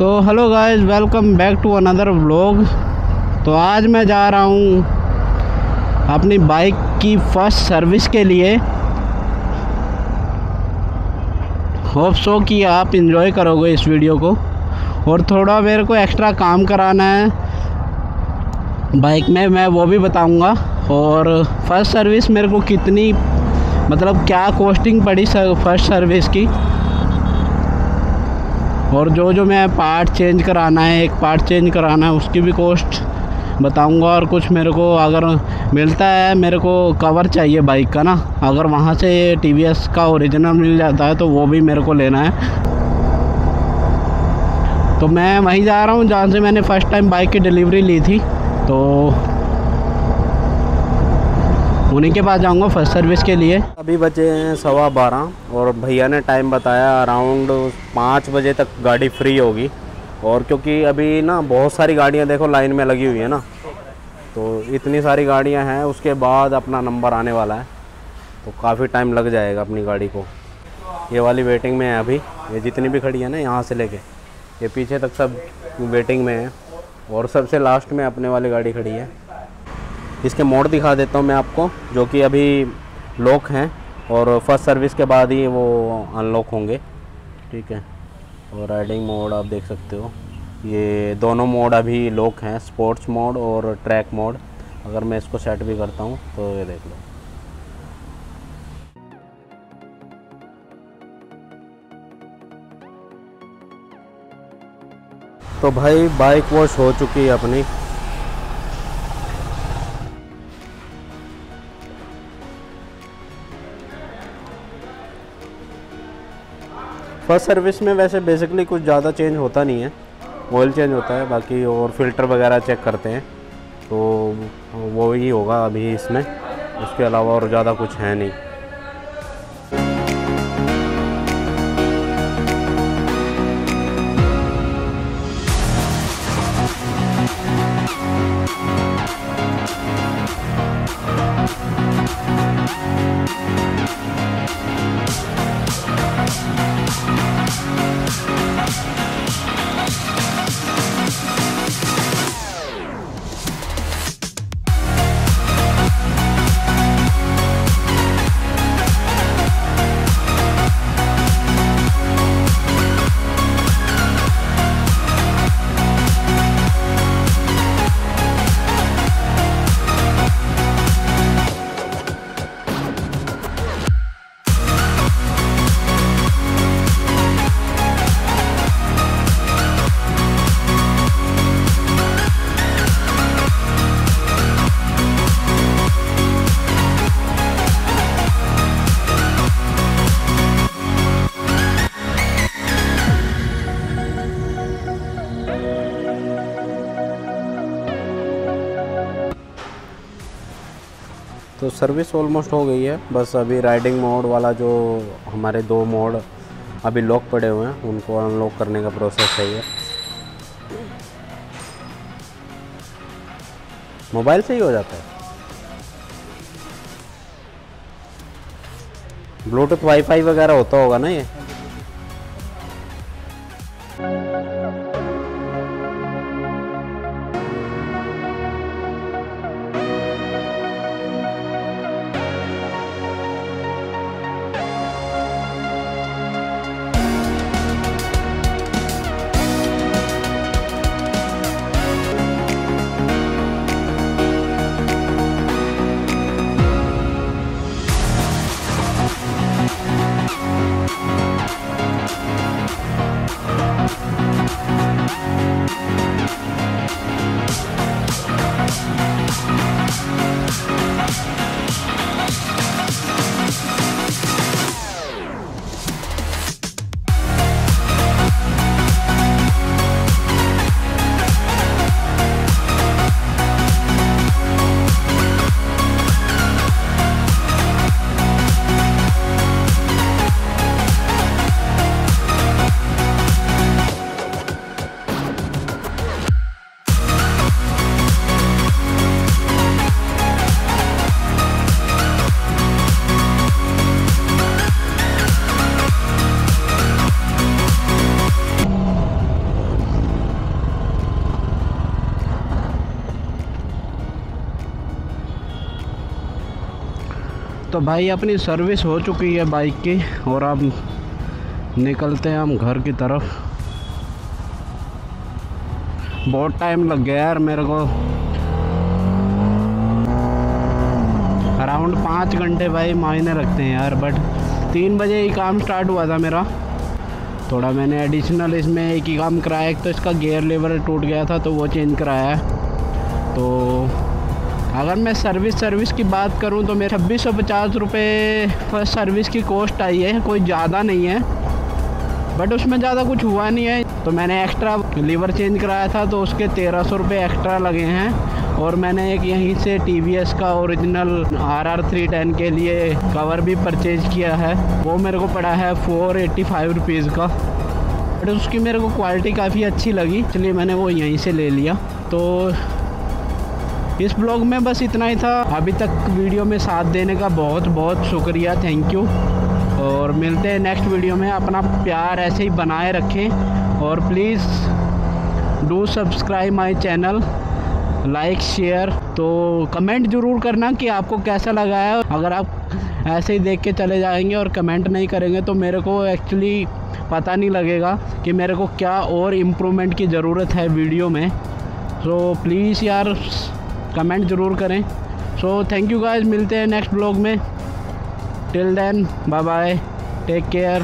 तो hello guys welcome back to another vlog तो आज मैं जा रहा हूँ अपनी बाइक की फ़र्स्ट सर्विस के लिए। होप सो कि आप इन्जॉय करोगे इस वीडियो को। और थोड़ा मेरे को एक्स्ट्रा काम कराना है बाइक में, मैं वो भी बताऊँगा। और फ़र्स्ट सर्विस मेरे को कितनी मतलब क्या कॉस्टिंग पड़ी फ़र्स्ट सर्विस की। और जो जो मैं पार्ट चेंज कराना है, एक पार्ट चेंज कराना है, उसकी भी कॉस्ट बताऊँगा और कुछ मेरे को अगर मिलता है, मेरे को कवर चाहिए बाइक का ना, अगर वहाँ से टी वी एस का ओरिजिनल मिल जाता है तो वो भी मेरे को लेना है। तो मैं वहीं जा रहा हूँ, जहाँ से मैंने फ़र्स्ट टाइम बाइक की डिलीवरी ली थी तो उन्हीं के पास जाऊँगा फ़र्स्ट सर्विस के लिए। अभी बचे हैं सवा बारह और भैया ने टाइम बताया अराउंड पाँच बजे तक गाड़ी फ्री होगी। और क्योंकि अभी ना बहुत सारी गाड़ियाँ देखो लाइन में लगी हुई है ना। तो इतनी सारी गाड़ियाँ हैं, उसके बाद अपना नंबर आने वाला है। तो काफ़ी टाइम लग जाएगा अपनी गाड़ी को। ये वाली वेटिंग में है अभी। ये जितनी भी खड़ी है ना यहाँ से लेके, ये पीछे तक सब वेटिंग में है। और सबसे लास्ट में अपने वाली गाड़ी खड़ी है। इसके मोड दिखा देता हूँ मैं आपको, जो कि अभी लॉक हैं और फ़र्स्ट सर्विस के बाद ही वो अनलॉक होंगे। ठीक है? और राइडिंग मोड आप देख सकते हो। ये दोनों मोड अभी लॉक हैं स्पोर्ट्स मोड और ट्रैक मोड अगर मैं इसको सेट भी करता हूँ तो ये देख लो। तो भाई बाइक वॉश हो चुकी है अपनी। फ़र्स्ट सर्विस में वैसे बेसिकली कुछ ज़्यादा चेंज होता नहीं है। ऑयल चेंज होता है, बाकी और फ़िल्टर वगैरह चेक करते हैं। तो वो ही होगा अभी इसमें। उसके अलावा और ज़्यादा कुछ है नहीं। सर्विस ऑलमोस्ट हो गई है। बस अभी राइडिंग मोड वाला जो हमारे दो मोड अभी लॉक पड़े हुए हैं, उनको अनलॉक करने का प्रोसेस है ये। मोबाइल से ही हो जाता है। ब्लूटूथ वाईफाई वगैरह होता होगा ना ये? Música तो भाई अपनी सर्विस हो चुकी है बाइक की और अब निकलते हैं हम घर की तरफ़। बहुत टाइम लग गया यार मेरे को। अराउंड पाँच घंटे भाई मायने रखते हैं यार बट तीन बजे ही काम स्टार्ट हुआ था मेरा। थोड़ा मैंने एडिशनल इसमें एक ही काम कराया, एक तो इसका गियर लेवर टूट गया था तो वो चेंज कराया है। तो अगर मैं सर्विस सर्विस की बात करूँ तो मेरे छब्बीस सौ पचास रुपये फ़र्स्ट सर्विस की कॉस्ट आई है, कोई ज़्यादा नहीं है। बट उसमें ज़्यादा कुछ हुआ नहीं है। तो मैंने एक्स्ट्रा लीवर चेंज कराया था तो उसके तेरह सौ रुपये एक्स्ट्रा लगे हैं। और मैंने एक यहीं से टी वी एस का original R R three ten के लिए कवर भी परचेज किया है। वो मेरे को पड़ा है फोर एट्टी फाइव रुपीज़ का। बट उसकी मेरे को क्वालिटी काफ़ी अच्छी लगी, इसलिए मैंने वो यहीं से ले लिया। तो इस ब्लॉग में बस इतना ही था। अभी तक वीडियो में साथ देने का बहुत बहुत शुक्रिया थैंक यू और मिलते हैं नेक्स्ट वीडियो में। अपना प्यार ऐसे ही बनाए रखें। और please do subscribe my channel like share तो कमेंट ज़रूर करना कि आपको कैसा लगा है। अगर आप ऐसे ही देख के चले जाएँगे और कमेंट नहीं करेंगे तो मेरे को एक्चुअली पता नहीं लगेगा कि मेरे को क्या और इम्प्रूवमेंट की ज़रूरत है वीडियो में। So, प्लीज़ यार कमेंट ज़रूर करें। सो थैंक यू गाइज़ मिलते हैं नेक्स्ट ब्लॉग में। Till then bye bye take care